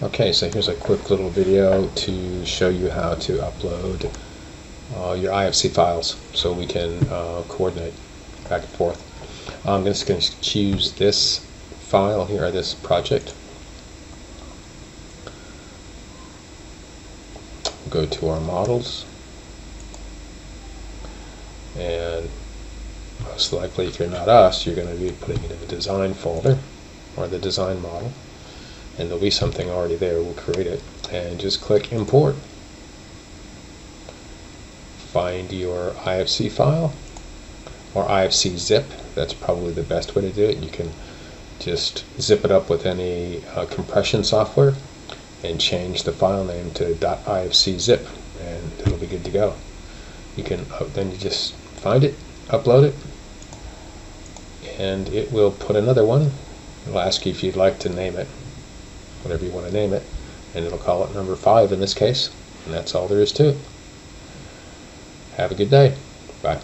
Okay, so here's a quick little video to show you how to upload uh, your IFC files so we can uh, coordinate back and forth. I'm just going to choose this file here, this project. Go to our models and most likely if you're not us you're going to be putting it in the design folder or the design model and there'll be something already there. We'll create it and just click import. Find your IFC file or IFC zip. That's probably the best way to do it. You can just zip it up with any uh, compression software and change the file name to .ifc zip and it'll be good to go. You can uh, then you just find it, upload it, and it will put another one. It'll ask you if you'd like to name it whatever you want to name it, and it'll call it number 5 in this case, and that's all there is to it. Have a good day. Bye.